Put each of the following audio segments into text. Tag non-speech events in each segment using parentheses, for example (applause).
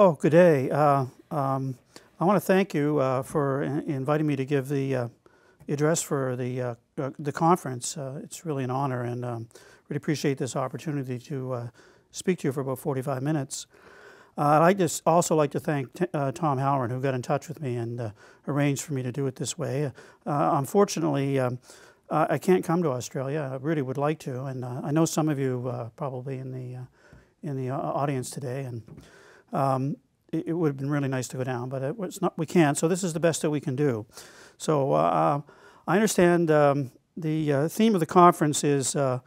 Oh, good day. Uh, um, I want to thank you uh, for in inviting me to give the uh, address for the, uh, uh, the conference. Uh, it's really an honor and um, really appreciate this opportunity to speak to you for about 45 minutes. I'd like to also like to thank Tom Halloran who got in touch with me and arranged for me to do it this way. unfortunately, um, I can't come to Australia. I really would like to, and I know some of you probably in the in the audience today, and um, it, it, would have been really nice to go down, but it's not, we can't, so this is the best that we can do. So uh, I understand um, the uh, theme of the conference is uh,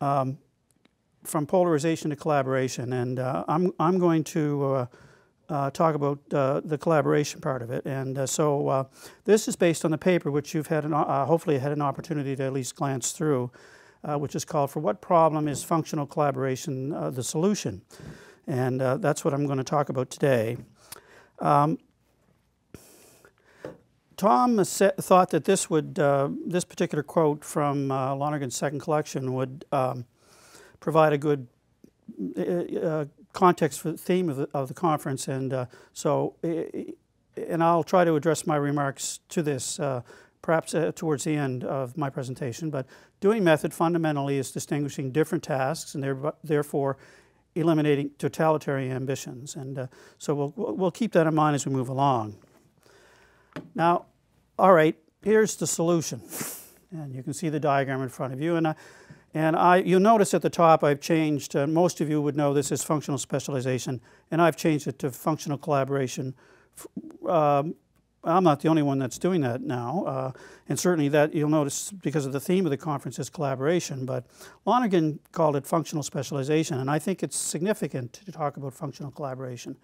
um, from polarization to collaboration, and uh, I'm, I'm going to uh, uh, talk about the collaboration part of it. And so this is based on the paper which you've had, an, hopefully had an opportunity to at least glance through, which is called For What Problem is Functional Collaboration the Solution? And uh, that's what I'm going to talk about today. Um, Tom thought that this would, uh, this particular quote from uh, Lonergan's second collection would um, provide a good uh, uh context for the theme of the, of the conference, and uh, so, and I'll try to address my remarks to this uh, perhaps towards the end of my presentation. But doing method fundamentally is distinguishing different tasks, and therefore eliminating totalitarian ambitions. And uh, so we'll, we'll keep that in mind as we move along. Now, all right, here's the solution. And you can see the diagram in front of you. And, I, and I, you'll notice at the top I've changed, uh, most of you would know this is functional specialization, and I've changed it to functional collaboration. Um, I'm not the only one that's doing that now, uh, and certainly that you'll notice because of the theme of the conference is collaboration, but Lonergan called it functional specialization, and I think it's significant to talk about functional collaboration.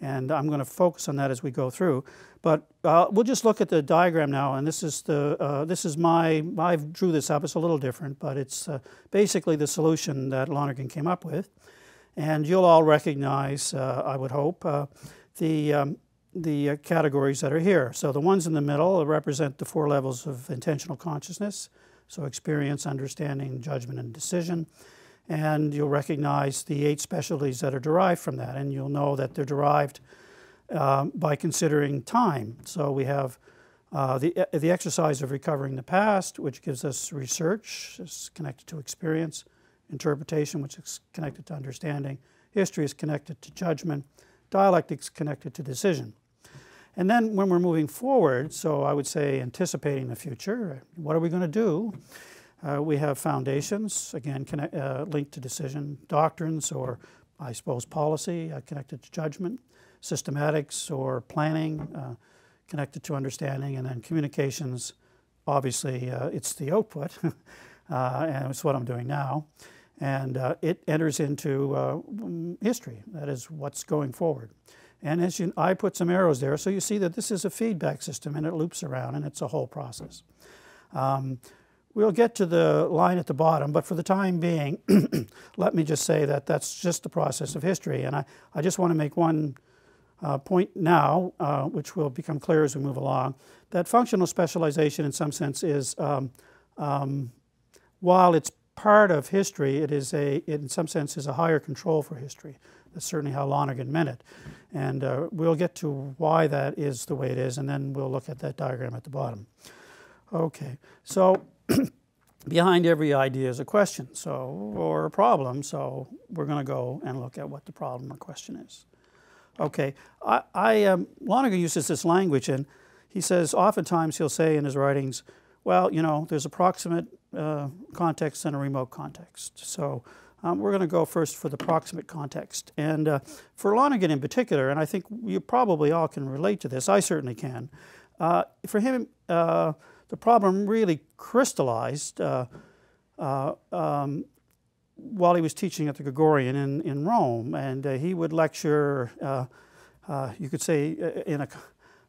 And I'm going to focus on that as we go through. But uh, we'll just look at the diagram now, and this is the uh, this is my I drew this up. It's a little different, but it's uh, basically the solution that Lonergan came up with. And you'll all recognize, uh, I would hope, uh, the um, the uh, categories that are here. So the ones in the middle represent the four levels of intentional consciousness, so experience, understanding, judgment, and decision. And you'll recognize the eight specialties that are derived from that, and you'll know that they're derived uh, by considering time. So we have uh, the, uh, the exercise of recovering the past, which gives us research, is connected to experience, interpretation, which is connected to understanding, history is connected to judgment, dialectics connected to decision. And then when we're moving forward, so I would say anticipating the future, what are we going to do? Uh, we have foundations, again, connect, uh, linked to decision, doctrines, or I suppose policy uh, connected to judgment, systematics or planning uh, connected to understanding, and then communications, obviously, uh, it's the output, (laughs) uh, and it's what I'm doing now and it enters into history. That is what's going forward. And as you, I put some arrows there, so you see that this is a feedback system and it loops around and it's a whole process. Um, we'll get to the line at the bottom, but for the time being, (clears throat) let me just say that that's just the process of history. And I, I just want to make one uh, point now, uh, which will become clear as we move along, that functional specialization in some sense is, um, um, while it's part of history, it is a, it in some sense is a higher control for history. Certainly how Lonergan meant it. And uh, we'll get to why that is the way it is, and then we'll look at that diagram at the bottom. Okay, so (clears throat) behind every idea is a question, so or a problem, so we're going to go and look at what the problem or question is. Okay, I, I um, Lonergan uses this language, and he says oftentimes he'll say in his writings, well, you know, there's a proximate uh, context and a remote context. So um, we're going to go first for the proximate context. And uh, for Lonergan in particular, and I think you probably all can relate to this, I certainly can, uh, for him, uh, the problem really crystallized uh, uh, um, while he was teaching at the Gregorian in, in Rome. And he would lecture, you could say, in a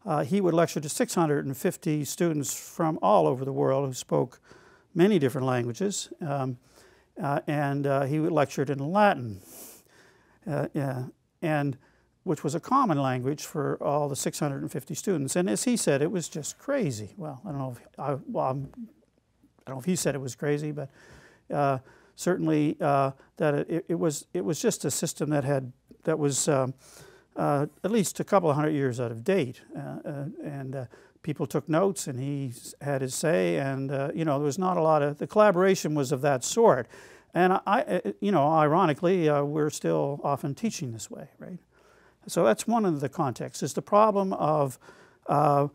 uh, he would lecture to 650 students from all over the world who spoke many different languages. Um, uh, and uh, he lectured in Latin, uh, and which was a common language for all the 650 students. And as he said, it was just crazy. Well, I don't know if I, well, I don't know if he said it was crazy, but uh, certainly uh, that it, it, was it was just a system that had that was. Um, at least a couple of hundred years out of date. And people took notes and he had his say and uh, you know there was not a lot of the collaboration was of that sort. And i you know ironically uh, we're still often teaching this way right? So that's one of the contexts is the problem of uh,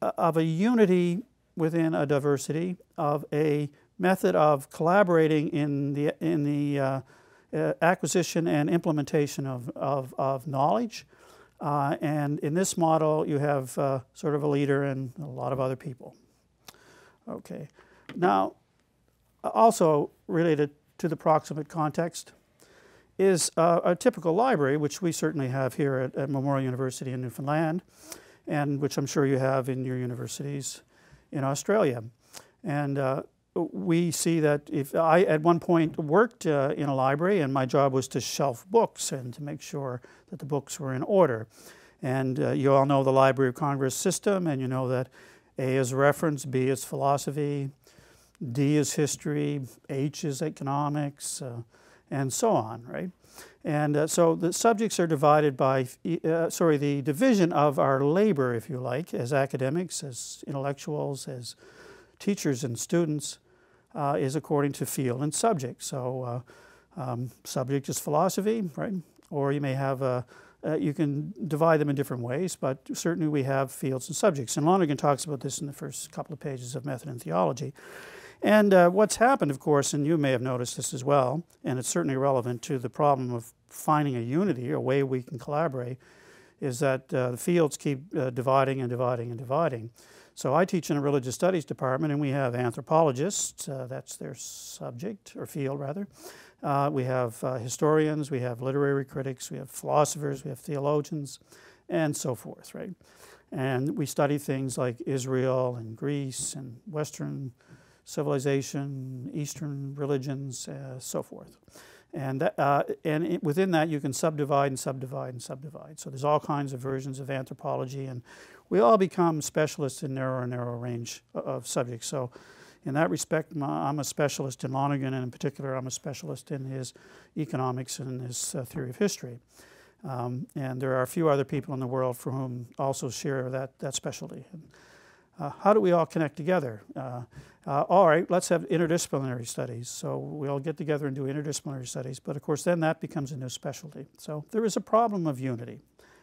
of a unity within a diversity of a method of collaborating in the in the uh, uh, acquisition and implementation of, of, of knowledge uh, and in this model, you have uh, sort of a leader and a lot of other people. Okay. Now, also related to the proximate context is uh, a typical library, which we certainly have here at, at, Memorial University in Newfoundland, and which I'm sure you have in your universities in Australia. And uh, we see that if I at one point worked uh, in a library and my job was to shelf books and to make sure that the books were in order. And uh, you all know the Library of Congress system and you know that A is reference, B is philosophy, D is history, H is economics, uh, and so on, right? And uh, so the subjects are divided by, uh, sorry, the division of our labor, if you like, as academics, as intellectuals, as teachers and students uh, is according to field and subject. So uh, um, subject is philosophy, right? Or you may have a, uh, you can divide them in different ways, but certainly we have fields and subjects. And Lonergan talks about this in the first couple of pages of Method in Theology. And uh, what's happened, of course, and you may have noticed this as well, and it's certainly relevant to the problem of finding a unity, a way we can collaborate, is that uh, the fields keep uh, dividing and dividing and dividing. So I teach in a religious studies department, and we have anthropologists, uh, that's their subject, or field rather. Uh, we have uh, historians, we have literary critics, we have philosophers, we have theologians, and so forth, right? And we study things like Israel and Greece and Western civilization, Eastern religions, uh, so forth. And, that, uh, and it, within that, you can subdivide and subdivide and subdivide. So there's all kinds of versions of anthropology, and we all become specialists in narrower and narrower range of subjects. So in that respect, I'm a specialist in Lonergan, and in particular, I'm a specialist in his economics and his uh, theory of history. Um, and there are a few other people in the world for whom also share that, that specialty. Uh, how do we all connect together? Uh, uh, all right, let's have interdisciplinary studies. So we all get together and do interdisciplinary studies, but of course then that becomes a new specialty. So there is a problem of unity.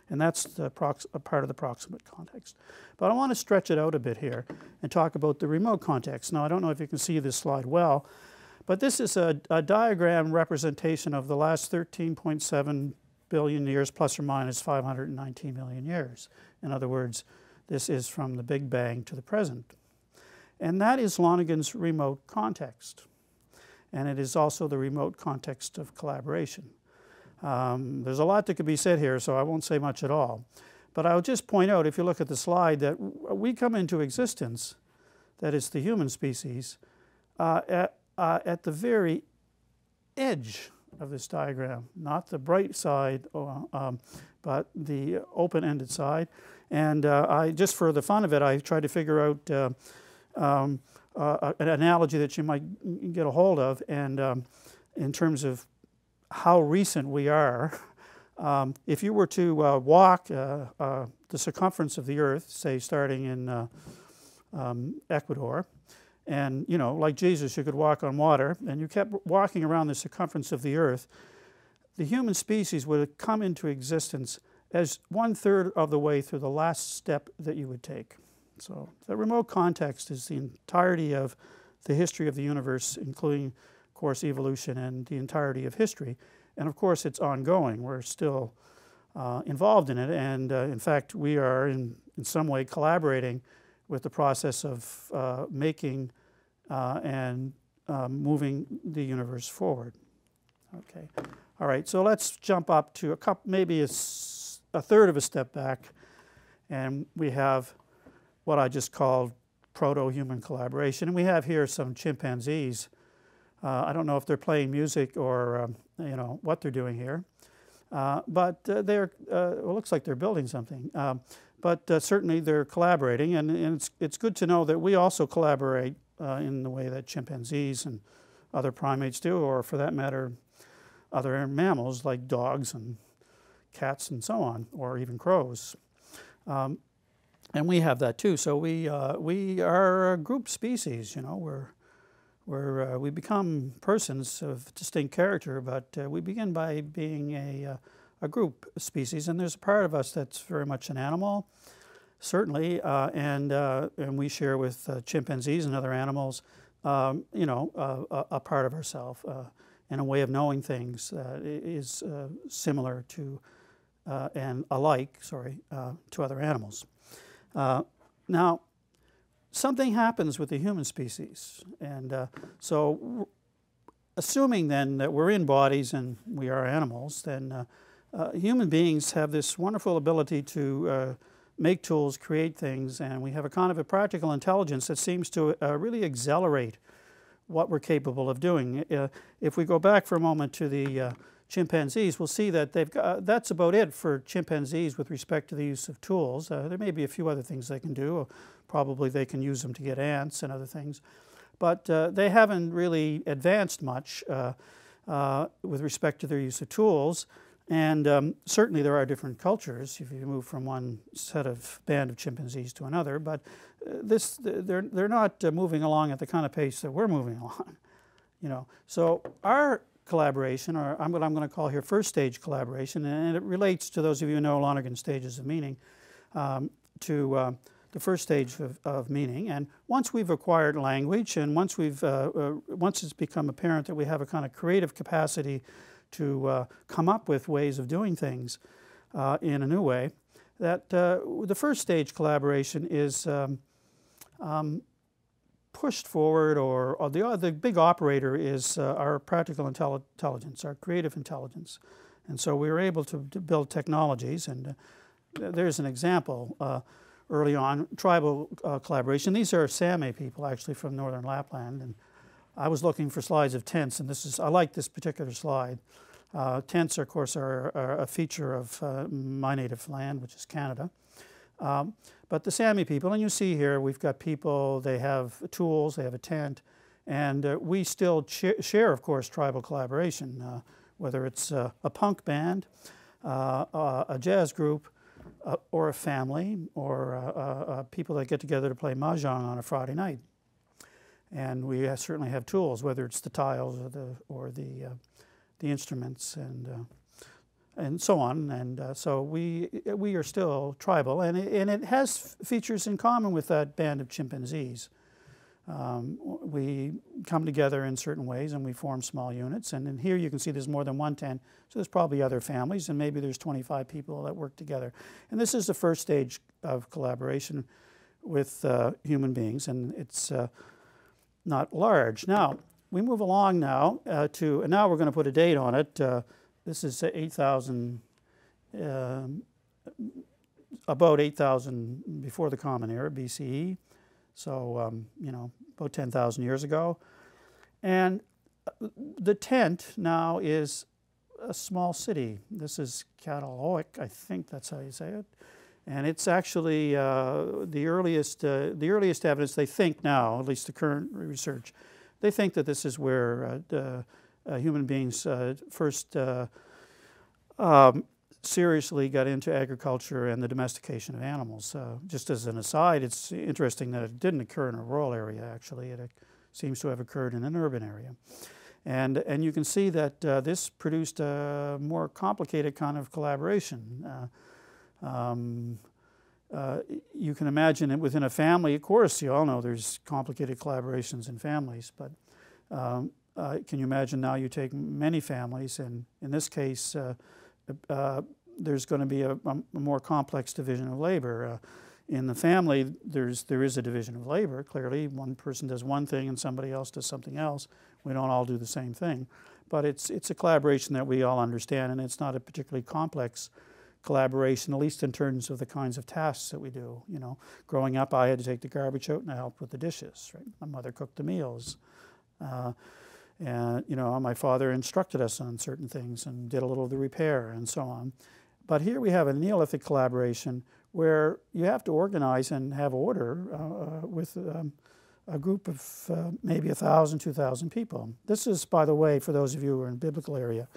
And that's the a part of the proximate context. But I want to stretch it out a bit here and talk about the remote context. Now, I don't know if you can see this slide well, but this is a, a diagram representation of the last 13.7 billion years plus or minus 519 million years. In other words, this is from the Big Bang to the present. And that is Lonergan's remote context. And it is also the remote context of collaboration. Um, there's a lot that could be said here, so I won't say much at all. But I'll just point out, if you look at the slide, that we come into existence, that is the human species, uh, at, uh, at the very edge of this diagram, not the bright side, uh, um, but the open-ended side. And uh, I, just for the fun of it, I tried to figure out uh, um, uh, an analogy that you might get a hold of, and um, in terms of how recent we are. Um, if you were to uh, walk uh, uh, the circumference of the Earth, say starting in uh, um, Ecuador, and you know, like Jesus, you could walk on water, and you kept walking around the circumference of the Earth, the human species would come into existence as one third of the way through the last step that you would take. So the remote context is the entirety of the history of the universe, including course, evolution and the entirety of history. And of course, it's ongoing. We're still uh, involved in it. And uh, in fact, we are in, in some way collaborating with the process of uh, making uh, and um, moving the universe forward. Okay. All right, so let's jump up to a couple, maybe a, a third of a step back. And we have what I just called proto-human collaboration. And we have here some chimpanzees uh, I don't know if they're playing music or um, you know what they're doing here, uh, but uh, they're uh, it looks like they're building something. Um, but uh, certainly they're collaborating, and, and, it's it's good to know that we also collaborate in the way that chimpanzees and other primates do, or for that matter, other mammals like dogs and cats and so on, or even crows. Um, and we have that too. So we, uh, we are a group species, you know, we're, we're, uh, we become persons of distinct character, but uh, we begin by being a, uh, a group species. And there's a part of us that's very much an animal, certainly, uh, and, uh, and we share with chimpanzees and other animals, um, you know, a, a, part of ourselves and a way of knowing things uh, is uh, similar to uh, and alike, sorry, to other animals. now, something happens with the human species, and so assuming then that we're in bodies and we are animals, then uh, uh, human beings have this wonderful ability to uh, make tools, create things, and we have a kind of a practical intelligence that seems to really accelerate what we're capable of doing. Uh, if we go back for a moment to the uh, chimpanzees, we'll see that they've got, uh, that's about it for chimpanzees with respect to the use of tools. Uh, there may be a few other things they can do. Probably they can use them to get ants and other things. But uh, they haven't really advanced much uh, with respect to their use of tools. And um, certainly there are different cultures if you move from one set of band of chimpanzees to another, but uh, this, they're, they're not uh, moving along at the kind of pace that we're moving (laughs) along. You know, so our collaboration, or I'm what I'm going to call here first stage collaboration, and it relates to those of you who know Lonergan stages of meaning, um, to uh, the first stage of, of, meaning. And once we've acquired language, and once we've uh, uh, once it's become apparent that we have a kind of creative capacity to uh, come up with ways of doing things uh, in a new way. That uh, the first stage collaboration is um, um, pushed forward, or, or, the, the big operator is uh, our practical intelligence, our creative intelligence. And so we were able to, to build technologies, and uh, there's an example uh, early on, tribal collaboration. These are Sami people actually from northern Lapland, and I was looking for slides of tents, and this is, I like this particular slide. Uh, tents, of course, are, are a feature of uh, my native land, which is Canada. Um, but the Sami people, and you see here, we've got people, they have tools, they have a tent, and uh, we still share, of course, tribal collaboration, uh, whether it's uh, a punk band, uh, a jazz group, or a family, or people that get together to play mahjong on a Friday night. And we certainly have tools, whether it's the tiles or the, or the, uh, the instruments and, uh, and so on. And uh, so we, we are still tribal, and it, and it has features in common with that band of chimpanzees. Um, we come together in certain ways and we form small units. And in here you can see there's more than one tent, so there's probably other families, and maybe there's 25 people that work together. And this is the first stage of collaboration with uh, human beings, and it's uh, not large. Now, we move along now uh, to, and now we're going to put a date on it. This is 8,000, uh, about 8,000 before the Common Era, BCE. So, um, you know, about 10,000 years ago. And uh, the tent now is a small city. This is Çatalhöyük, I think that's how you say it. And it's actually uh, the earliest, uh, the earliest evidence they think now, at least the current research, they think that this is where uh human beings uh, first uh, um, seriously got into agriculture and the domestication of animals. just as an aside, it's interesting that it didn't occur in a rural area, actually. It seems to have occurred in an urban area. And, and you can see that this produced a more complicated kind of collaboration. Um, uh, you can imagine it within a family. Of course, you all know there's complicated collaborations in families, but um, uh, can you imagine now you take many families, and in this case, uh, uh there's going to be a, a, more complex division of labor. Uh, in the family, there's, there is a division of labor, clearly. One person does one thing and somebody else does something else. We don't all do the same thing. But it's, it's a collaboration that we all understand, and it's not a particularly complex collaboration, at least in terms of the kinds of tasks that we do. You know, growing up, I had to take the garbage out and I helped with the dishes. Right? My mother cooked the meals. Uh, and you know, my father instructed us on certain things and did a little of the repair and so on. But here we have a Neolithic collaboration where you have to organize and have order uh, uh with um, a group of uh, maybe 1,000, 2,000 people. This is, by the way, for those of you who are in biblical area,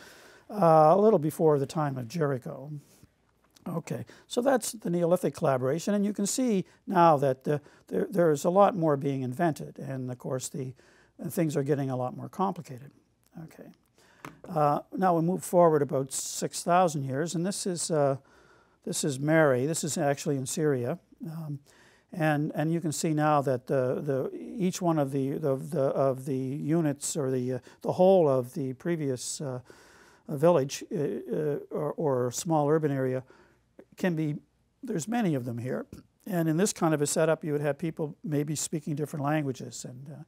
uh, a little before the time of Jericho. Okay, so that's the Neolithic collaboration, and you can see now that the, there, there's a lot more being invented, and of course the things are getting a lot more complicated. Okay, uh, now we move forward about 6,000 years, and this is uh, this is Mari. This is actually in Syria. Um, and, and you can see now that the, the, each one of the, the, the of the units or the, uh, the whole of the previous uh, village uh, uh, or, or, small urban area can be, there's many of them here. And in this kind of a setup, you would have people maybe speaking different languages and, uh,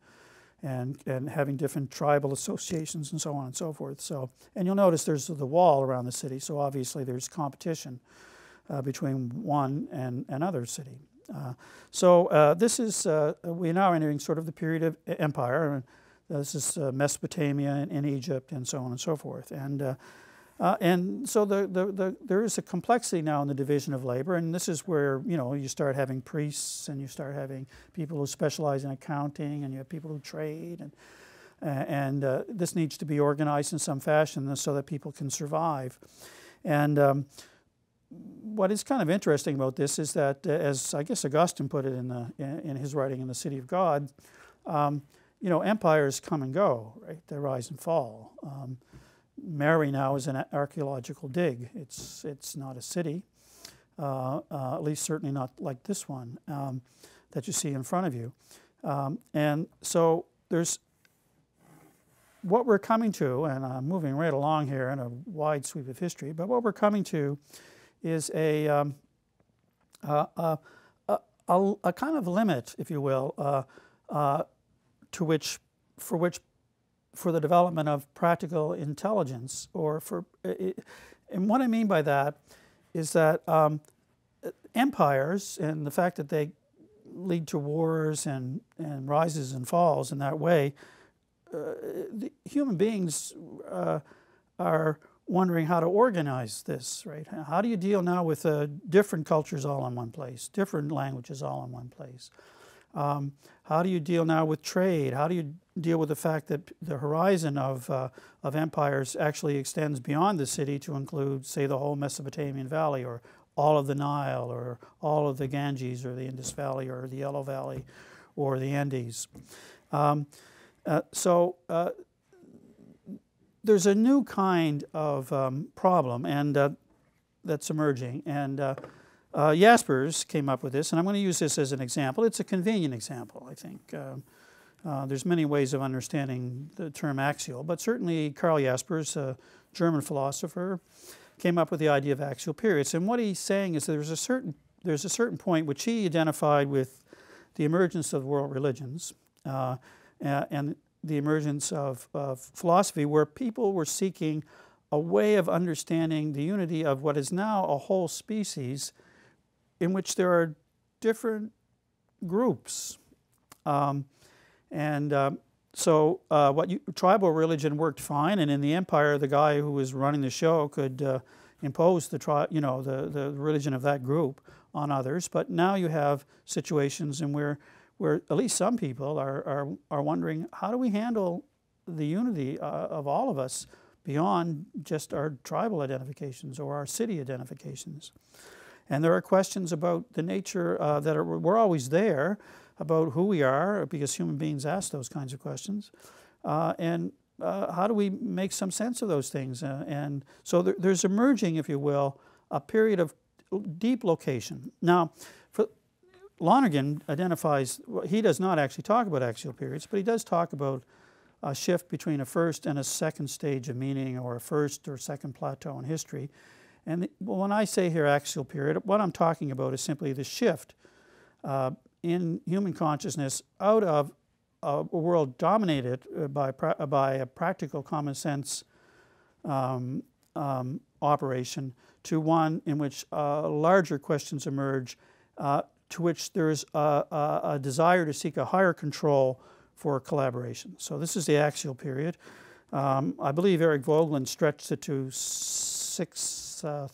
and, and having different tribal associations and so on and so forth. So, and you'll notice there's the wall around the city, so obviously there's competition uh, between one and another city. Uh, so uh, this is, uh, we're now entering sort of the period of empire. This is Mesopotamia and, and, Egypt and so on and so forth. And, uh, and so the, the, the, there is a complexity now in the division of labor, and this is where you know you start having priests, and you start having people who specialize in accounting, and you have people who trade, and and uh, this needs to be organized in some fashion so that people can survive. And um, what is kind of interesting about this is that, uh, as I guess Augustine put it in, the, in, his writing in the City of God, um, you know, empires come and go, right? They rise and fall. Um, Mari now is an archaeological dig. It's, it's not a city, uh, uh, at least certainly not like this one um, that you see in front of you. Um, and so there's what we're coming to, and I'm moving right along here in a wide sweep of history, but what we're coming to is a, um, a, a, a, a, kind of limit, if you will, uh, uh, to which, for which, for the development of practical intelligence, or for, and what I mean by that is that um, empires and the fact that they lead to wars and, and rises and falls in that way, uh, human beings uh, are wondering how to organize this, right? How do you deal now with uh, different cultures all in one place, different languages all in one place? Um, how do you deal now with trade? How do you deal with the fact that the horizon of, uh, of empires actually extends beyond the city to include, say, the whole Mesopotamian Valley or all of the Nile or all of the Ganges or the Indus Valley or the Yellow Valley or the Andes? Um, uh, so uh, there's a new kind of um, problem and uh, that's emerging. And uh, uh, Jaspers came up with this, and I'm going to use this as an example. It's a convenient example, I think. Um, uh, there's many ways of understanding the term axial, but certainly Karl Jaspers, a German philosopher, came up with the idea of axial periods. And what he's saying is there's a certain there's a certain point which he identified with the emergence of world religions, uh, and the emergence of, of philosophy where people were seeking a way of understanding the unity of what is now a whole species in which there are different groups. Um, and uh, so uh, what you, tribal religion worked fine, and in the empire, the guy who was running the show could uh, impose the tri- you know the, the religion of that group on others. But now you have situations in where where at least some people are, are, are wondering how do we handle the unity uh, of all of us beyond just our tribal identifications or our city identifications. And there are questions about the nature uh, that are, we're always there about who we are because human beings ask those kinds of questions. Uh, and uh, how do we make some sense of those things? Uh, and so there, there's emerging, if you will, a period of deep location. Now, Lonergan identifies, he does not actually talk about axial periods, but he does talk about a shift between a first and a second stage of meaning or a first or second plateau in history. And when I say here axial period, what I'm talking about is simply the shift uh, in human consciousness out of a world dominated uh, by, by a practical common sense um, um, operation to one in which uh, larger questions emerge uh, to which there is a, a, a, desire to seek a higher control for collaboration. So this is the axial period. Um, I believe Eric Voegelin stretched it to six, uh,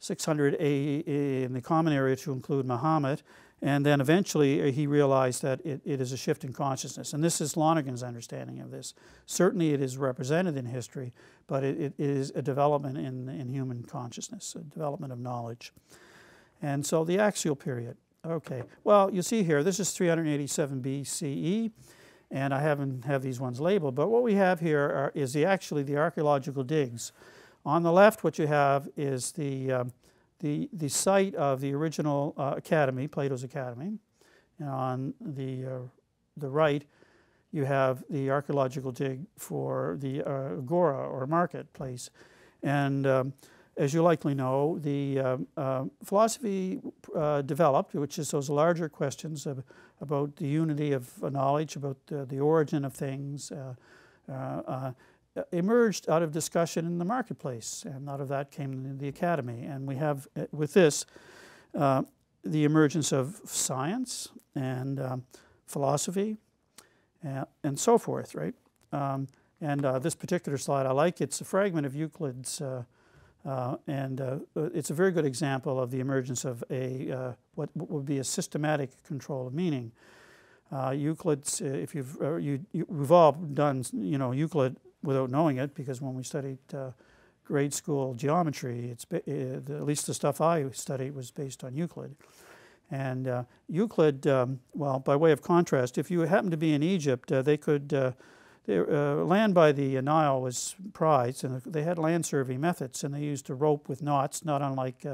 600 A in the common area to include Muhammad. And then eventually uh, he realized that it, it is a shift in consciousness. And this is Lonergan's understanding of this. Certainly it is represented in history, but it, it is a development in, in human consciousness, a development of knowledge. And so the axial period. Okay, well, you see here, this is 387 BCE, and I haven't have these ones labeled, but what we have here are, is the, actually the archaeological digs. On the left, what you have is the um, the, the site of the original uh, academy, Plato's Academy. And on the, uh, the right, you have the archaeological dig for the uh, agora or marketplace. And um, as you likely know, the um, uh, philosophy uh, developed, which is those larger questions of, about the unity of knowledge, about the origin of things, uh, uh, emerged out of discussion in the marketplace, and out of that came in the academy. And we have, uh, with this, uh, the emergence of science and um, philosophy and, and, so forth, right? Um, and uh, this particular slide I like. It's a fragment of Euclid's, uh, uh, and it's a very good example of the emergence of a what would be a systematic control of meaning. Euclid's, if you've you, you, we've all done, you know, Euclid without knowing it, because when we studied uh, grade school geometry, it's uh, at least the stuff I studied was based on Euclid. And uh, Euclid, um, well, by way of contrast, if you happen to be in Egypt, uh, they could, uh, uh, land by the Nile was prized, and they had land survey methods, and they used a rope with knots, not unlike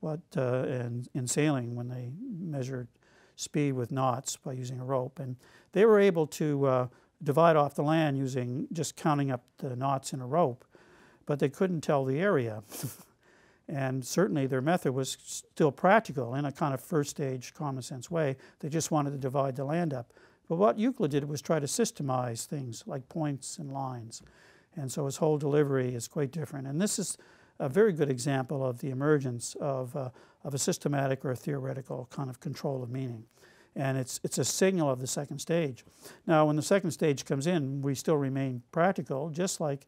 what in, in sailing when they measured speed with knots by using a rope. And they were able to divide off the land using just counting up the knots in a rope, but they couldn't tell the area. (laughs) and certainly their method was still practical in a kind of first stage common sense way. They just wanted to divide the land up. But what Euclid did was try to systemize things like points and lines. And so his whole delivery is quite different. And this is a very good example of the emergence of, uh, of a systematic or a theoretical kind of control of meaning and it's, it's a signal of the second stage. Now, when the second stage comes in, we still remain practical, just like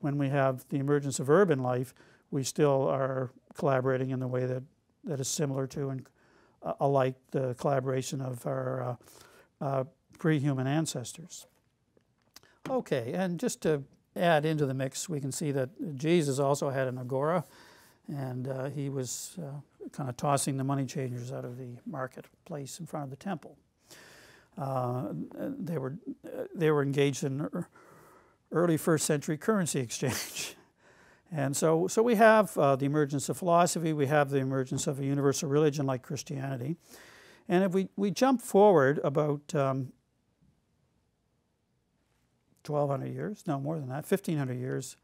when we have the emergence of urban life, we still are collaborating in the way that, that is similar to and uh, alike the collaboration of our uh, uh, pre-human ancestors. Okay, and just to add into the mix, we can see that Jesus also had an agora, and uh, he was uh, kind of tossing the money changers out of the marketplace in front of the temple. Uh, they, were, they were engaged in early first century currency (laughs) exchange. and so, so we have uh, the emergence of philosophy, we have the emergence of a universal religion like Christianity. And if we, we jump forward about um, 1,200 years, no more than that, 1,500 years,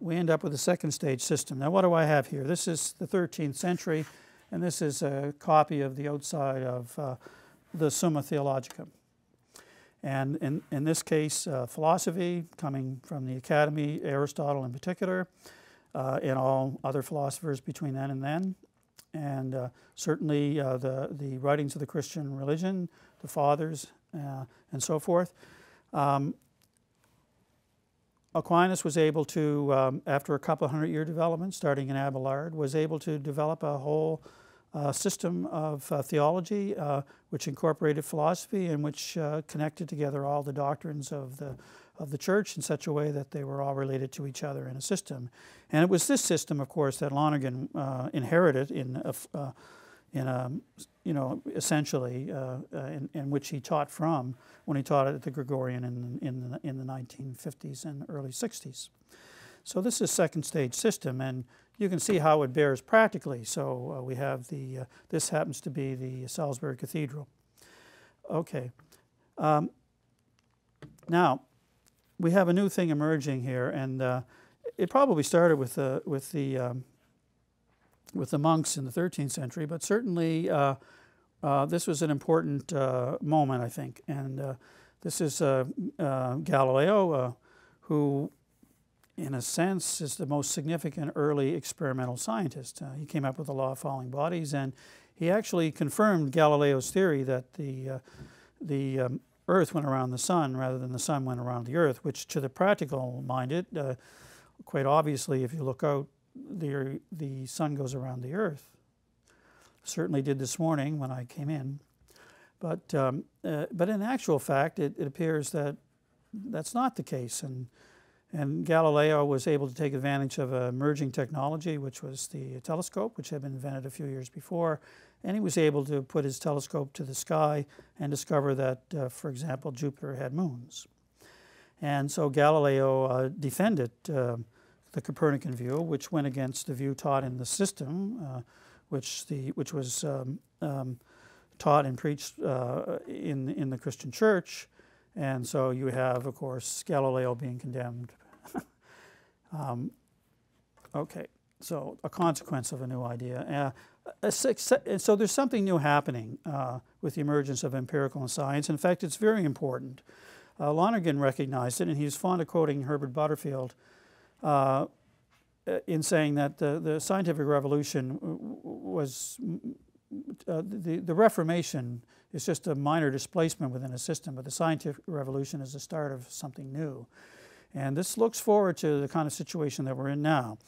we end up with a second stage system. Now, what do I have here? This is the 13th century, and this is a copy of the outside of uh, the Summa Theologica. And in, in this case, uh, philosophy coming from the Academy, Aristotle in particular, uh, and all other philosophers between then and then. And uh, certainly uh, the, the writings of the Christian religion, the fathers, uh, and so forth. Um, Aquinas was able to, um, after a couple hundred year development, starting in Abelard, was able to develop a whole uh, system of uh, theology uh, which incorporated philosophy and which uh, connected together all the doctrines of the, of the church in such a way that they were all related to each other in a system. And it was this system, of course, that Lonergan uh, inherited in a, uh, in a, you know, essentially, uh, uh, in, in, which he taught from when he taught at the Gregorian in, in, the, in the 1950s and early 60s. So this is second stage system, and you can see how it bears practically. So uh, we have the, uh, this happens to be the Salisbury Cathedral. Okay. Um, now, we have a new thing emerging here, and uh, it probably started with the, with the um, with the monks in the 13th century, but certainly uh, uh, this was an important uh, moment, I think. And uh, this is uh, uh, Galileo, who, in a sense, is the most significant early experimental scientist. he came up with the law of falling bodies, and he actually confirmed Galileo's theory that the, the um, Earth went around the sun rather than the sun went around the Earth, which to the practical minded, quite obviously, if you look out the, the sun goes around the earth. certainly did this morning when I came in. But, um, uh, but in actual fact, it, it, appears that that's not the case. And, and Galileo was able to take advantage of emerging technology, which was the telescope, which had been invented a few years before. And he was able to put his telescope to the sky and discover that, uh, for example, Jupiter had moons. And so Galileo uh, defended uh, the Copernican view, which went against the view taught in the system, uh, which, the, which was um, um, taught and preached uh, in, in the Christian church. And so you have, of course, Galileo being condemned. (laughs) um, okay, so a consequence of a new idea. Uh, so there's something new happening uh, with the emergence of empirical science. In fact, it's very important. Uh, Lonergan recognized it, and he's fond of quoting Herbert Butterfield uh, in saying that the, the scientific revolution was uh, the, the Reformation is just a minor displacement within a system, but the scientific revolution is the start of something new. And this looks forward to the kind of situation that we're in now.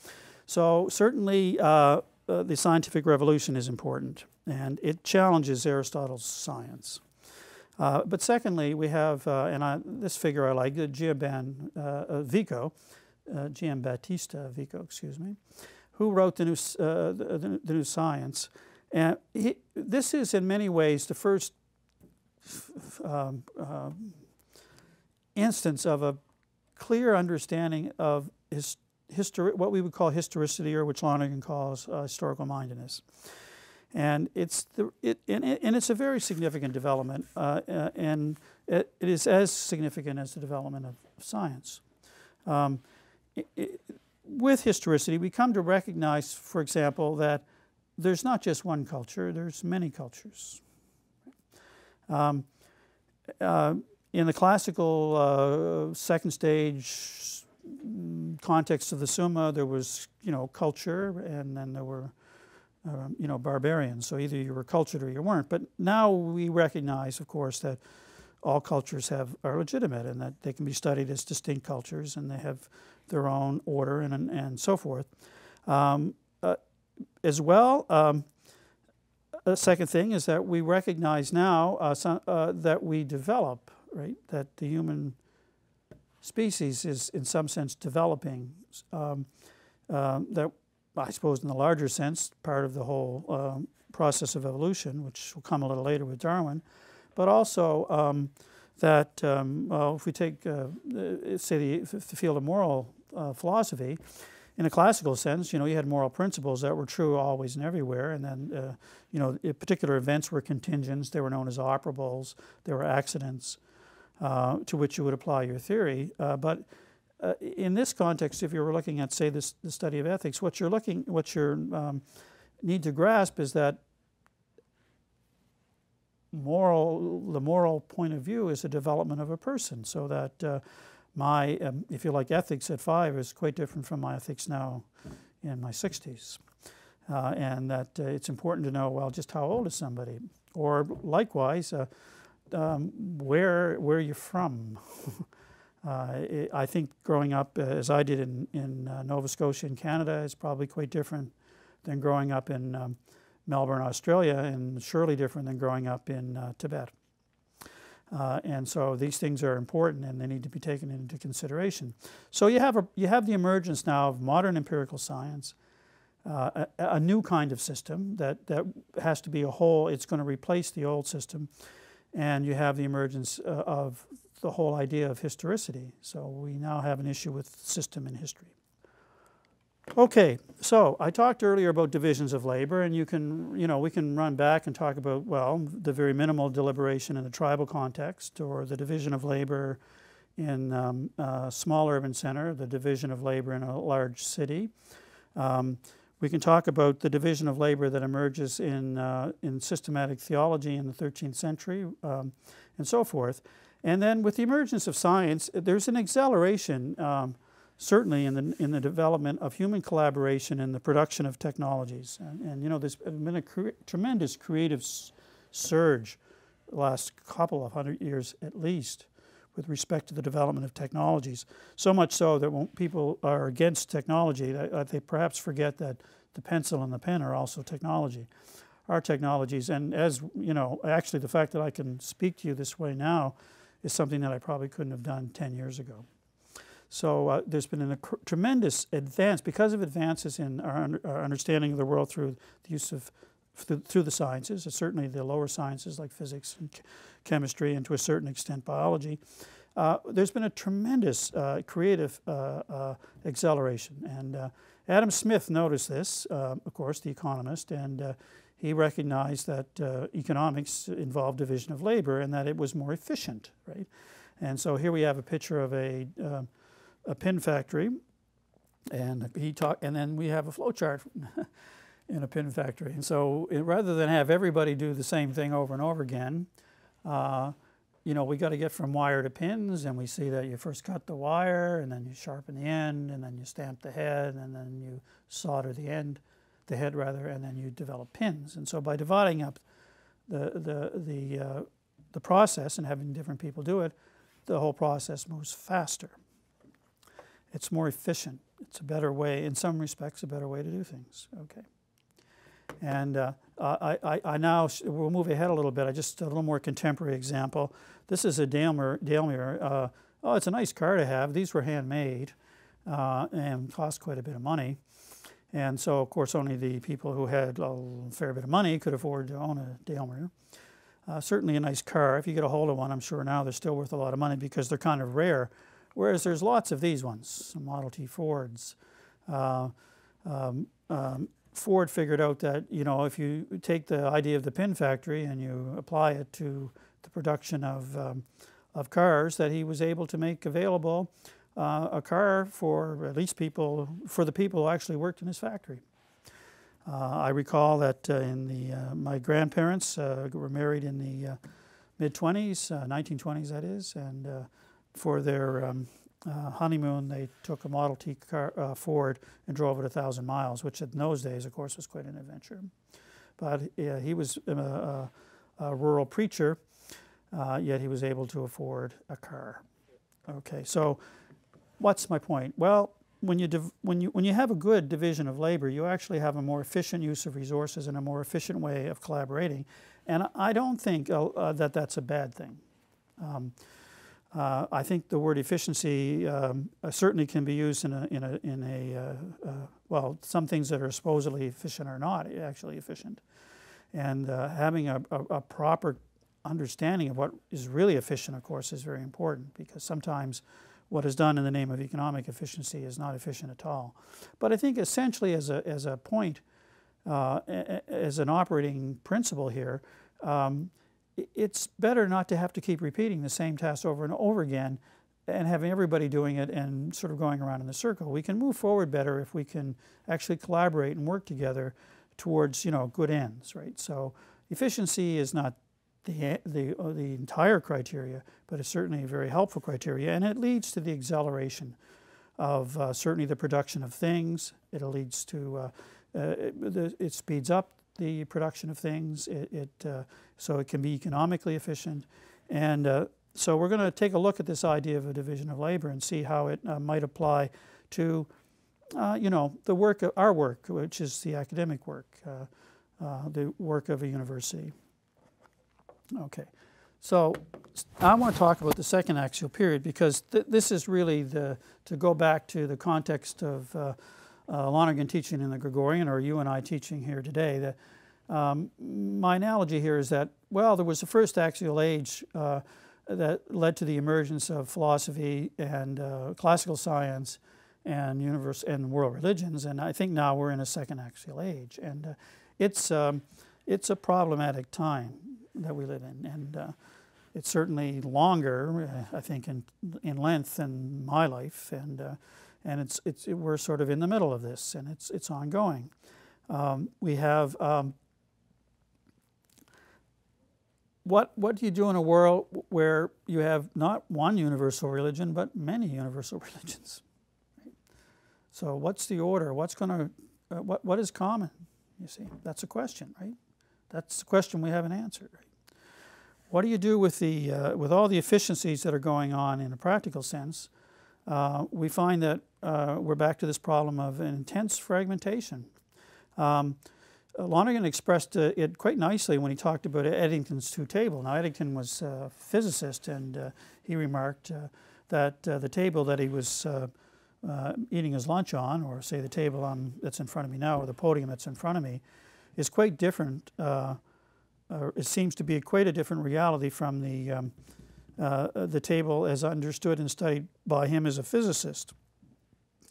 So certainly uh, uh, the scientific revolution is important, and it challenges Aristotle's science. Uh, but secondly, we have, uh, and I, this figure I like, Giamban uh, uh, Vico, uh, Giambattista Vico, excuse me, who wrote the new, uh, the, the, new science. And he, this is in many ways the first um, instance of a clear understanding of his, histori- what we would call historicity, or which Lonergan calls historical mindedness. And it's, the, it, and, and it's a very significant development, uh, uh, and it, it is as significant as the development of science. Um, it, with historicity, we come to recognize, for example, that there's not just one culture, there's many cultures. Um, uh, in the classical uh, second stage context of the Summa, there was, you know, culture, and then there were um, you know, barbarians. So either you were cultured or you weren't. But now we recognize, of course, that all cultures have are legitimate and that they can be studied as distinct cultures and they have their own order and and, and so forth. Um, uh, as well, um, a second thing is that we recognize now uh, uh, that we develop, right? That the human species is in some sense developing. Um, uh, that I suppose in the larger sense, part of the whole um, process of evolution, which will come a little later with Darwin, but also um, that, um, well, if we take, uh, say, the, the, field of moral uh, philosophy, in a classical sense, you know, you had moral principles that were true always and everywhere, and then, uh, you know, particular events were contingents. They were known as operables. They were accidents uh, to which you would apply your theory. Uh, but uh, in this context, if you were looking at, say, this, the study of ethics, what you're looking, what you um, need to grasp is that moral, the moral point of view is a development of a person, so that uh, my, um, if you like, ethics at five is quite different from my ethics now in my 60s. Uh, and that uh, it's important to know, well, just how old is somebody? Or likewise, uh, um, where, where are you from? (laughs) Uh, I think growing up uh, as I did in, in uh, Nova Scotia in Canada is probably quite different than growing up in um, Melbourne, Australia, and surely different than growing up in Tibet. Uh, and so these things are important and they need to be taken into consideration. So you have, a, you have the emergence now of modern empirical science, uh, a, a, new kind of system that, that has to be a whole, it's going to replace the old system. And you have the emergence of the whole idea of historicity. So we now have an issue with system and history. Okay, so I talked earlier about divisions of labor, and you can, you know, we can run back and talk about, well, the very minimal deliberation in the tribal context, or the division of labor in um, a small urban center, the division of labor in a large city. Um, we can talk about the division of labor that emerges in, uh, in systematic theology in the 13th century, um, and so forth. And then with the emergence of science, there's an acceleration, um, certainly in the, in the development of human collaboration and the production of technologies. And, and you know, there's been a cre tremendous creative surge the last couple of hundred years at least with respect to the development of technologies. So much so that when people are against technology, they, uh, they perhaps forget that the pencil and the pen are also technology. our technologies. And as you know, actually, the fact that I can speak to you this way now is something that I probably couldn't have done 10 years ago. So uh, there's been a tremendous advance because of advances in our, un our, understanding of the world through the use of through, the sciences, certainly the lower sciences like physics and chemistry, and to a certain extent biology. Uh, there's been a tremendous uh, creative uh, uh acceleration. And uh, Adam Smith noticed this, of course, the economist, and he recognized that economics involved division of labor and that it was more efficient, right? And so here we have a picture of a, a pin factory, and he talked, and then we have a flow chart (laughs) in a pin factory. And so it, rather than have everybody do the same thing over and over again, uh, you know, we got to get from wire to pins, and we see that you first cut the wire, and then you sharpen the end, and then you stamp the head, and then you solder the end, the head rather, and then you develop pins. And so by dividing up the the the uh, the process and having different people do it, the whole process moves faster. It's more efficient. It's a better way, in some respects, a better way to do things. Okay. And uh, I, I, I, now, we'll move ahead a little bit. I just, a little more contemporary example. This is a Daimler, uh, oh, it's a nice car to have. These were handmade uh, and cost quite a bit of money. And so, of course, only the people who had a fair bit of money could afford to own a Daimler. Uh, certainly a nice car. If you get a hold of one, I'm sure now they're still worth a lot of money because they're kind of rare. Whereas there's lots of these ones, Model T Fords. Uh, um, um, Ford figured out that you know if you take the idea of the pin factory and you apply it to the production of um, of cars, that he was able to make available uh, a car for at least people for the people who actually worked in his factory. Uh, I recall that uh, in the uh, my grandparents uh, were married in the uh, mid 20s, 1920s that is, and for their um, uh, honeymoon, they took a Model T car, uh, Ford and drove it a thousand miles, which in those days, of course, was quite an adventure. But uh, he was a, a, a rural preacher, uh, yet he was able to afford a car. Okay, so what's my point? Well, when you, when, you, when you have a good division of labor, you actually have a more efficient use of resources and a more efficient way of collaborating. And I don't think uh, uh, that that's a bad thing. Um, uh, I think the word efficiency um, uh, certainly can be used in a, in a, in a uh, uh well, some things that are supposedly efficient are not actually efficient. And uh, having a, a, a, proper understanding of what is really efficient, of course, is very important because sometimes what is done in the name of economic efficiency is not efficient at all. But I think essentially as a, as a point, uh, as an operating principle here, um, it's better not to have to keep repeating the same task over and over again and having everybody doing it and sort of going around in the circle. We can move forward better if we can actually collaborate and work together towards, you know, good ends, right? So efficiency is not the, the, uh, the entire criteria, but it's certainly a very helpful criteria, and it leads to the acceleration of uh, certainly the production of things. It leads to, uh, uh, it, it, speeds up the production of things. It, it uh, so it can be economically efficient. And uh, so we're going to take a look at this idea of a division of labor and see how it uh, might apply to, uh, you know, the work, of our work, which is the academic work, uh, uh, the work of a university. Okay, so I want to talk about the second axial period because th this is really the, to go back to the context of uh, Lonergan teaching in the Gregorian, or you and I teaching here today, um, my analogy here is that, well, there was the first axial age uh, that led to the emergence of philosophy and uh, classical science and universe and world religions, and I think now we're in a second axial age, and uh, it's um, it's a problematic time that we live in, and uh, it's certainly longer, I think, in in length than my life, and uh, and it's it's we're sort of in the middle of this, and it's it's ongoing. Um, we have um, what, what do you do in a world where you have not one universal religion, but many universal (laughs) religions? So what's the order? What's going to, uh, what, what is common? You see, that's a question, right? That's the question we haven't answered, right? What do you do with, the, uh, with all the efficiencies that are going on in a practical sense? Uh, we find that uh, we're back to this problem of intense fragmentation. Um, uh, Lonergan expressed uh, it quite nicely when he talked about Eddington's two table. Now, Eddington was a physicist, and uh, he remarked uh, that uh, the table that he was uh, eating his lunch on, or say the table on, that's in front of me now, or the podium that's in front of me, is quite different. it seems to be quite a different reality from the, um, the table as understood and studied by him as a physicist.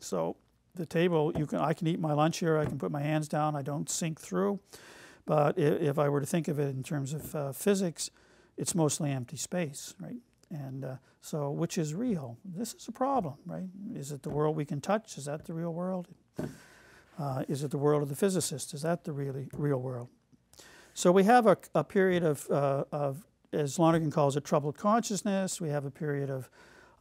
So the table, you can, I can eat my lunch here, I can put my hands down, I don't sink through. But if I were to think of it in terms of uh, physics, it's mostly empty space, right? And uh, so, which is real? This is a problem, right? Is it the world we can touch? Is that the real world? Uh, is it the world of the physicist? Is that the really real world? So we have a, a period of, uh, of, as Lonergan calls it, troubled consciousness. We have a period of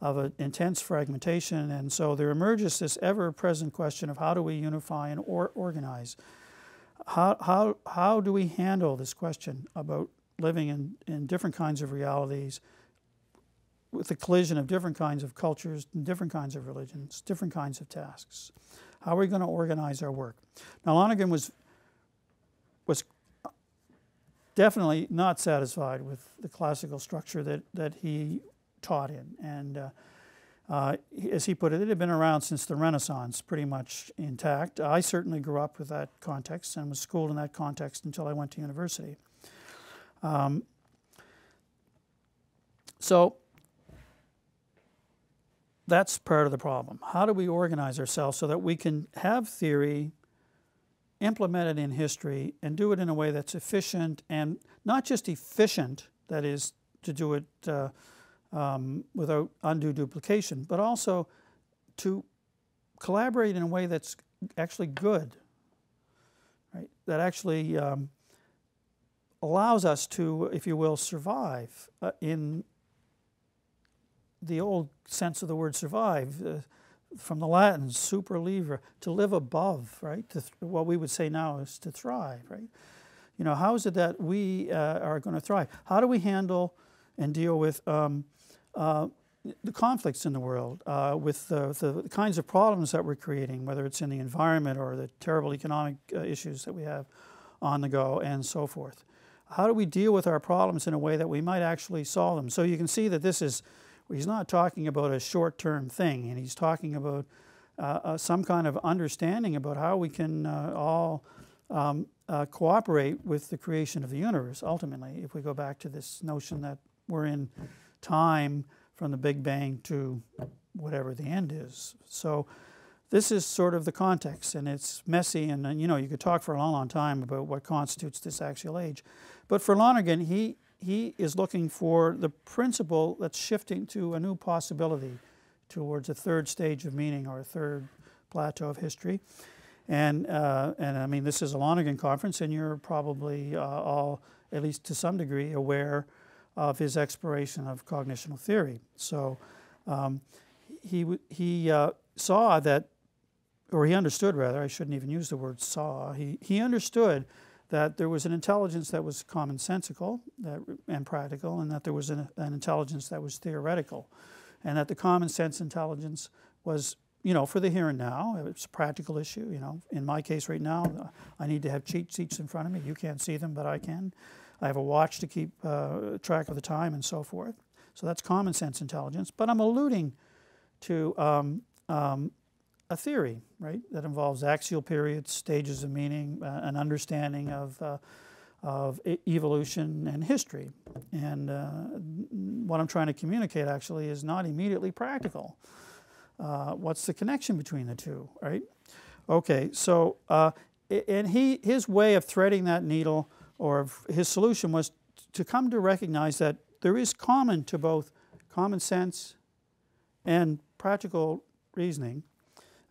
of an intense fragmentation. And so there emerges this ever present question of how do we unify and or organize? How, how, how do we handle this question about living in, in different kinds of realities with the collision of different kinds of cultures, and different kinds of religions, different kinds of tasks? How are we going to organize our work? Now, Lonergan was, was definitely not satisfied with the classical structure that, that he taught in. And uh, uh, as he put it, it had been around since the Renaissance, pretty much intact. I certainly grew up with that context and was schooled in that context until I went to university. Um, so that's part of the problem. How do we organize ourselves so that we can have theory, implement it in history, and do it in a way that's efficient and not just efficient, that is, to do it uh, um, without undue duplication, but also to collaborate in a way that's actually good, right? That actually um, allows us to, if you will, survive uh, in the old sense of the word survive, uh, from the Latin, supervivere, to live above, right? To what we would say now is to thrive, right? You know, how is it that we uh, are going to thrive? How do we handle and deal with um, uh, the conflicts in the world, uh, with the, the, kinds of problems that we're creating, whether it's in the environment or the terrible economic uh, issues that we have on the go and so forth. How do we deal with our problems in a way that we might actually solve them? So you can see that this is, he's not talking about a short term thing, and he's talking about uh, uh, some kind of understanding about how we can uh, all um, cooperate with the creation of the universe ultimately, if we go back to this notion that we're in time from the Big Bang to whatever the end is. So this is sort of the context, and it's messy, and, you know you could talk for a long, long time about what constitutes this axial age. But for Lonergan, he he is looking for the principle that's shifting to a new possibility towards a third stage of meaning or a third plateau of history. And, uh, and I mean, this is a Lonergan conference, and you're probably uh, all, at least to some degree, aware of his exploration of cognitional theory. So um, he, he uh, saw that, or he understood rather, I shouldn't even use the word saw, he, he understood that there was an intelligence that was commonsensical that, and practical, and that there was an, an intelligence that was theoretical, and that the common sense intelligence was you know, for the here and now, it's a practical issue. You know, in my case right now, I need to have cheat sheets in front of me. You can't see them, but I can. I have a watch to keep uh, track of the time and so forth. So that's common sense intelligence. But I'm alluding to um, um, a theory, right, that involves axial periods, stages of meaning, uh, an understanding of, uh, of e evolution and history. And uh, what I'm trying to communicate actually is not immediately practical. Uh, what's the connection between the two, right? Okay, so, uh, and he, his way of threading that needle or his solution was to come to recognize that there is common to both common sense and practical reasoning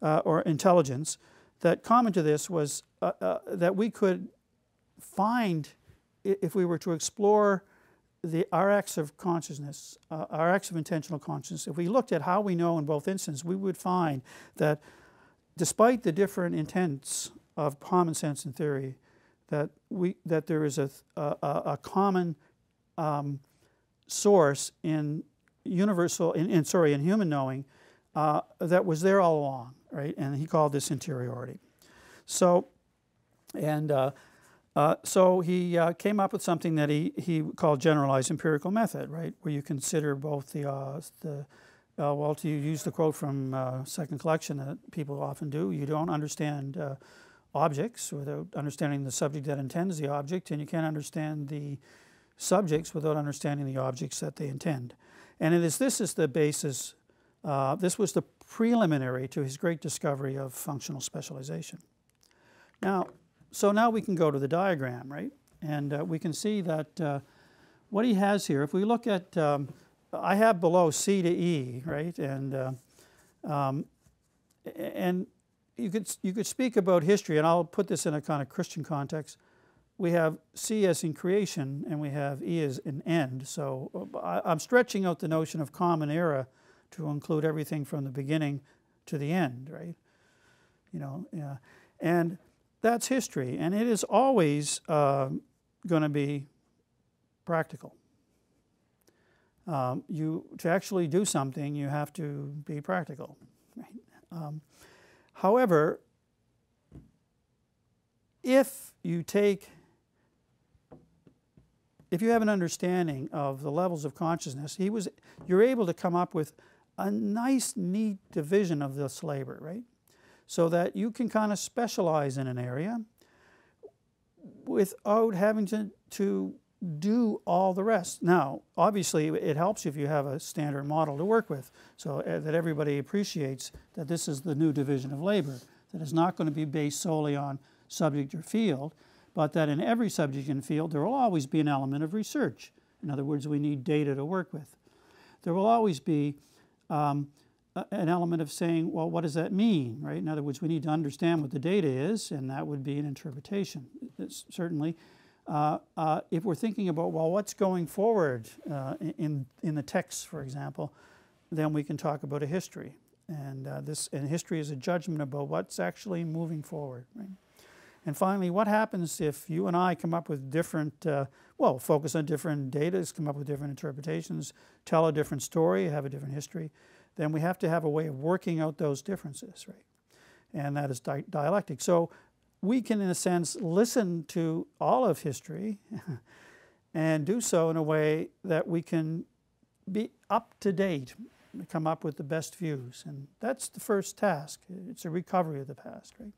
uh, or intelligence, that common to this was uh, uh, that we could find, if we were to explore the, our acts of consciousness, uh, our acts of intentional consciousness, if we looked at how we know in both instances, we would find that despite the different intents of common sense and theory, that, we, that there is a, a, a common um, source in universal, in, in, sorry, in human knowing uh, that was there all along, right? And he called this interiority. So, and uh, Uh, so he uh, came up with something that he, he called generalized empirical method, right, where you consider both the, uh, the uh, well, to use the quote from second collection that people often do, you don't understand objects without understanding the subject that intends the object, and you can't understand the subjects without understanding the objects that they intend. And it is this is the basis, this was the preliminary to his great discovery of functional specialization. Now, so now we can go to the diagram, right? And uh, we can see that uh, what he has here, if we look at, um, I have below C to E, right? And, uh, um, and you, could, you could speak about history, and I'll put this in a kind of Christian context. We have C as in creation, and we have E as in end. So uh, I'm stretching out the notion of common era to include everything from the beginning to the end, right? You know, yeah. And that's history, and it is always uh, going to be practical. Um, you to actually do something, you have to be practical. Right? Um, however, if you take if you have an understanding of the levels of consciousness, he was you're able to come up with a nice, neat division of this labor, right? so that you can kind of specialize in an area without having to, to do all the rest. Now, obviously, it helps if you have a standard model to work with so uh, that everybody appreciates that this is the new division of labor, that it's not going to be based solely on subject or field, but that in every subject and field there will always be an element of research. In other words, we need data to work with. There will always be um, an element of saying, well, what does that mean, right? In other words, we need to understand what the data is, and that would be an interpretation. It's certainly, if we're thinking about, well, what's going forward uh, in, in the text, for example, then we can talk about a history. And, uh, this, and history is a judgment about what's actually moving forward, right? And finally, what happens if you and I come up with different, uh, well, focus on different data, come up with different interpretations, tell a different story, have a different history? then we have to have a way of working out those differences, right? And that is di dialectic. So we can, in a sense, listen to all of history (laughs) and do so in a way that we can be up to date, come up with the best views. And that's the first task. It's a recovery of the past, right?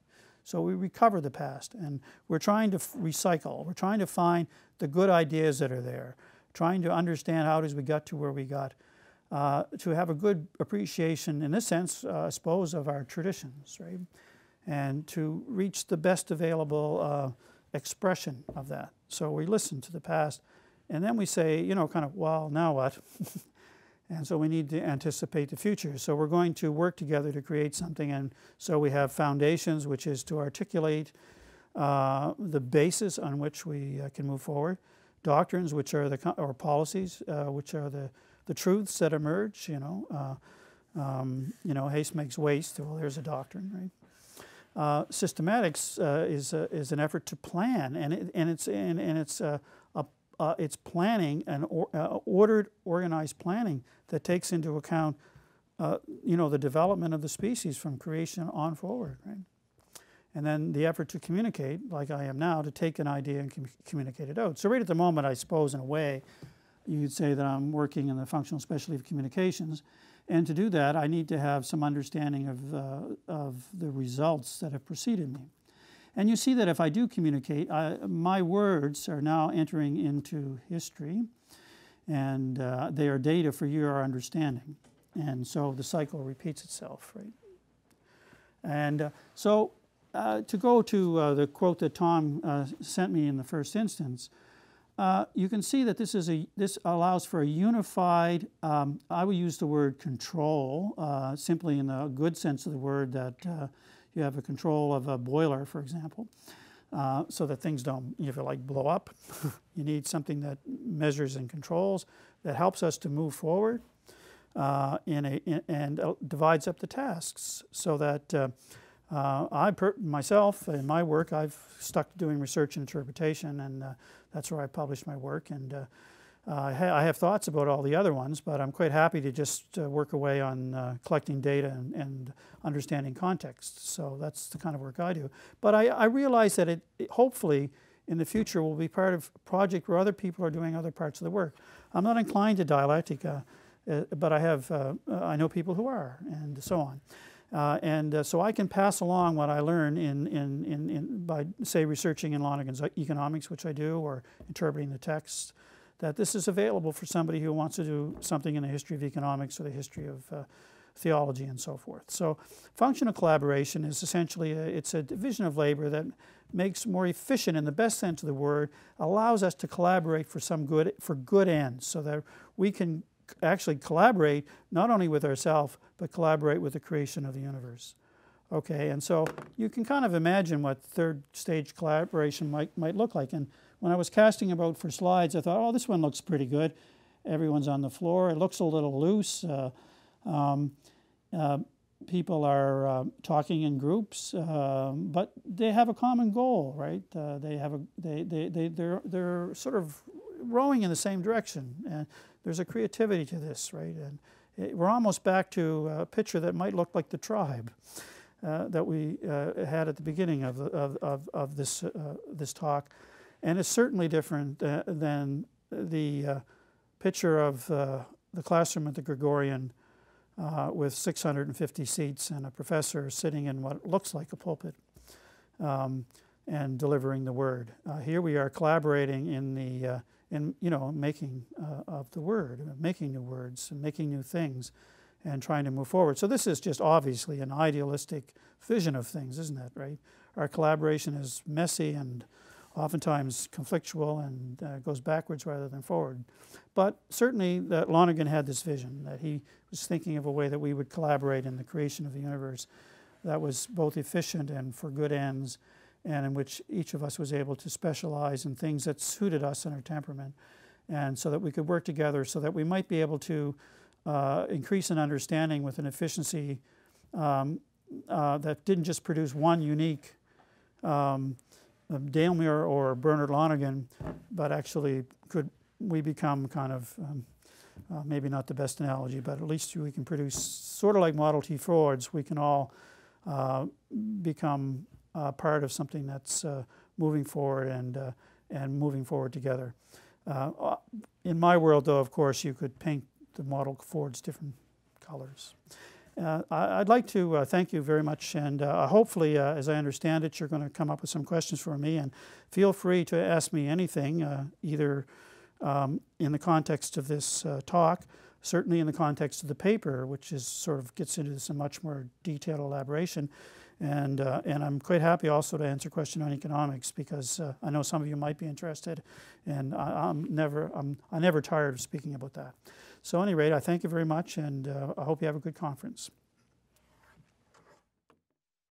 So we recover the past and we're trying to recycle. We're trying to find the good ideas that are there, trying to understand how it is we got to where we got uh, to have a good appreciation, in this sense, uh, I suppose, of our traditions, right? And to reach the best available uh, expression of that. So we listen to the past, and then we say, you know, kind of, well, now what? (laughs) and so we need to anticipate the future. So we're going to work together to create something, and so we have foundations, which is to articulate uh, the basis on which we uh, can move forward, doctrines, which are the, or policies, uh, which are the the truths that emerge, you know, uh, um, you know, haste makes waste. Well, there's a doctrine, right? Uh, systematics uh, is, a, is an effort to plan, and, it, and it's, and, and it's, uh, a, uh, it's planning, an or, uh, ordered, organized planning that takes into account, you know, the development of the species from creation on forward, right? And then the effort to communicate, like I am now, to take an idea and com communicate it out. So right at the moment, I suppose, in a way, you'd say that I'm working in the functional specialty of communications. And to do that, I need to have some understanding of, uh, of the results that have preceded me. And you see that if I do communicate, I, my words are now entering into history, and uh, they are data for your understanding. And so the cycle repeats itself, right? And uh, so uh, to go to uh, the quote that Tom uh, sent me in the first instance, uh, you can see that this, is a, this allows for a unified, um, I would use the word control, uh, simply in the good sense of the word that uh, you have a control of a boiler, for example, uh, so that things don't, you know, like blow up. (laughs) you need something that measures and controls, that helps us to move forward uh, in a, in, and divides up the tasks so that uh, I myself, in my work, I've stuck to doing research and interpretation, and uh, that's where I publish my work. And uh, I, ha I, have thoughts about all the other ones, but I'm quite happy to just uh, work away on uh, collecting data and, and, understanding context. So that's the kind of work I do. But I, I realize that it, it, hopefully in the future will be part of a project where other people are doing other parts of the work. I'm not inclined to dialectic, uh, but I have I know people who are, and so on. Uh, and uh, so I can pass along what I learn in, in, in, in, by, say, researching in Lonergan's economics, which I do, or interpreting the texts, that this is available for somebody who wants to do something in the history of economics or the history of uh, theology and so forth. So functional collaboration is essentially, a, it's a division of labor that makes more efficient in the best sense of the word, allows us to collaborate for some good, for good ends, so that we can actually collaborate not only with ourselves, but collaborate with the creation of the universe. Okay, and so you can kind of imagine what third stage collaboration might, might look like. And when I was casting about for slides, I thought, oh, this one looks pretty good. Everyone's on the floor. It looks a little loose. Uh, um, uh, people are uh, talking in groups, um, but they have a common goal, right? Uh, they have a they they they they're they're sort of rowing in the same direction, and there's a creativity to this, right? And it, we're almost back to a picture that might look like the tribe. Uh, that we uh, had at the beginning of, of, of, of, this, uh, this talk. And it's certainly different uh, than the uh, picture of uh, the classroom at the Gregorian with 650 seats and a professor sitting in what looks like a pulpit um, and delivering the word. here we are collaborating in the in you know making uh, of the word, making new words and making new things, and trying to move forward. So this is just obviously an idealistic vision of things, isn't it? Right? Our collaboration is messy and oftentimes conflictual and uh, goes backwards rather than forward. But certainly that Lonergan had this vision that he was thinking of a way that we would collaborate in the creation of the universe that was both efficient and for good ends and in which each of us was able to specialize in things that suited us and our temperament, and so that we could work together so that we might be able to uh, increase an understanding with an efficiency um, uh, that didn't just produce one unique um, Muir or Bernard Lonergan, but actually could we become kind of um, uh, maybe not the best analogy, but at least we can produce sort of like Model T Fords. We can all uh, become uh, part of something that's uh, moving forward and, uh, and moving forward together. Uh, in my world, though, of course, you could paint the Model Fords different colors. Uh, I, would like to uh, thank you very much, and hopefully, as I understand it, you're going to come up with some questions for me, and feel free to ask me anything, either um, in the context of this talk, certainly in the context of the paper, which is sort of gets into some much more detailed elaboration, and, uh, and I'm quite happy also to answer questions on economics because uh, I know some of you might be interested, and I, am never I'm, I'm never tired of speaking about that. So, at any rate, I thank you very much, and uh, I hope you have a good conference.